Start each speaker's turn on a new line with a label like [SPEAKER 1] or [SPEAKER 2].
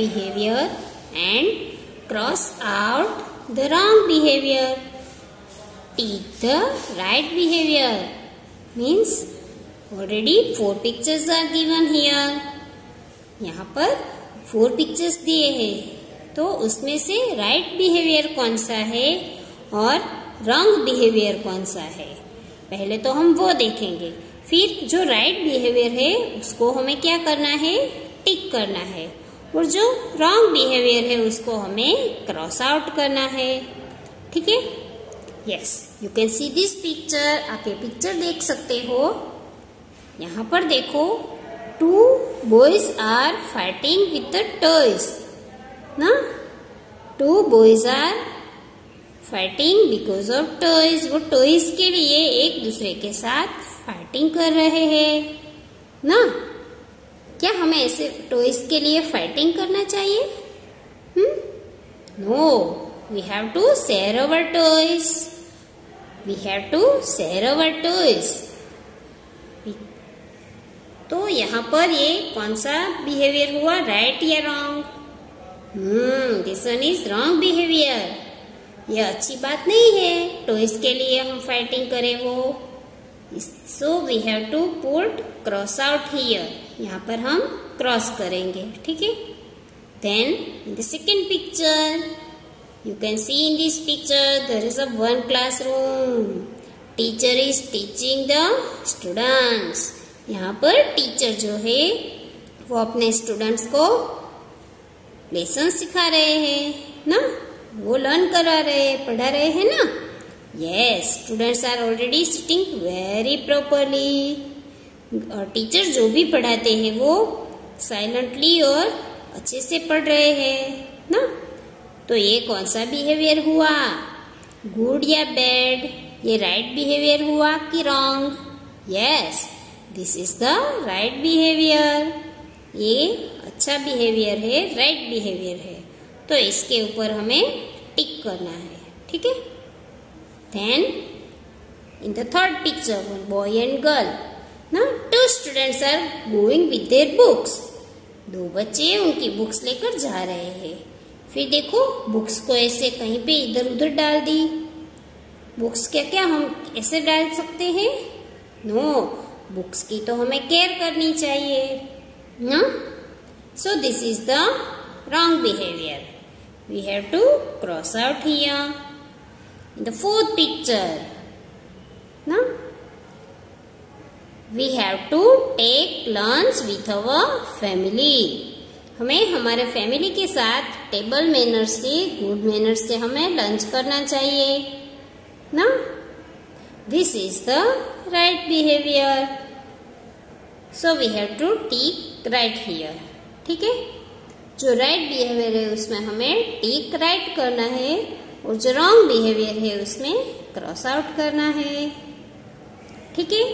[SPEAKER 1] and cross out the wrong behavior. Take the right behavior. Means already four pictures are given here. यहाँ पर four pictures दिए हैं तो उसमें से राइट बिहेवियर कौन सा है और रॉन्ग बिहेवियर कौन सा है पहले तो हम वो देखेंगे फिर जो राइट बिहेवियर है, उसको हमें क्या करना है टिक करना है और जो रॉन्ग बिहेवियर है उसको हमें क्रॉस आउट करना है। ठीक है? Yes you can see this picture आप ये पिक्चर देख सकते हो। यहाँ पर देखो two boys are fighting with the toys ना? Two boys are fighting because of toys वो टॉयज के लिए एक दूसरे के साथ फाइटिंग कर रहे हैं, ना? क्या हमें ऐसे टॉयज के लिए फाइटिंग करना चाहिए? No we have to share our toys we have to share our toys तो यहाँ पर ये कौन सा बिहेवियर हुआ? राइट या wrong hmm this one is wrong behaviour ये अच्छी बात नहीं है तो इसके लिए हम फाइटिंग करें वो. So we have to put cross out here यहाँ पर हम क्रॉस करेंगे, ठीक है? Then in the second picture you can see in this picture is a one classroom teacher is teaching the students यहाँ पर टीचर जो है, वो अपने स्टूडेंट्स को लेसन सिखा रहे हैं, ना? वो लर्न करा रहे पढ़ा रहे हैं ना? Yes students are already sitting very properly और टीचर जो भी पढ़ाते हैं, वो साइलेंटली और अच्छे से पढ़ रहे हैं, ना? तो ये कौन सा बिहेवियर हुआ? गुड या बैड ये राइट बिहेवियर हुआ कि wrong yes this is the right behaviour ये अच्छा बिहेवियर है राइट बिहेवियर है. तो इसके ऊपर हमें टिक करना है, ठीक है? Then in the third picture boy and girl ना two students are going with their books दो बच्चे उनकी बुक्स लेकर जा रहे हैं। फिर देखो बुक्स को ऐसे कहीं पे इधर उधर डाल दी। बुक्स क्या क्या हम ऐसे डाल सकते हैं? नो no, बुक्स की तो हमें केयर करनी चाहिए। ना so this is the wrong behaviour we have to cross out here the fourth picture ना we have to take lunch with our family हमें हमारे फैमिली के साथ टेबल मैनर से गुड मैनर से हमें लंच करना चाहिए, ना this is the right behavior. So we have to tick right here. ठीक है जो राइट बिहेवियर है उसमें हमें टिक राइट करना है और जो रॉन्ग बिहेवियर है उसमें क्रॉस आउट करना है, ठीक है